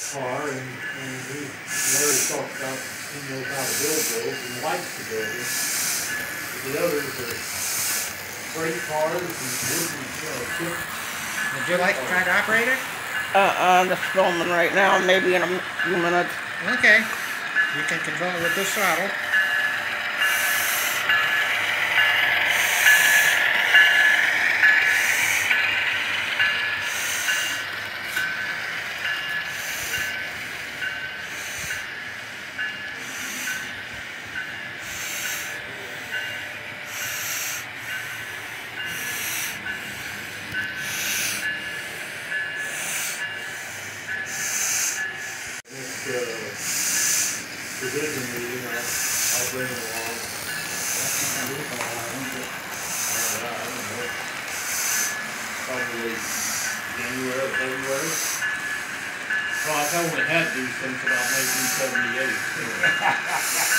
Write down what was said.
car and, and he, Larry talked about, he knows how to build those and likes to build them. The others are freight cars and wooden, you know. Would you like to try to operate it? Uh-uh, just filming right now, maybe in a few minutes. Okay. You can control it with this throttle. Next, uh, division meeting, I'll, I'll bring it along. Uh, I don't know. Probably January, February. Well, I told him it had be since about nineteen seventy-eight.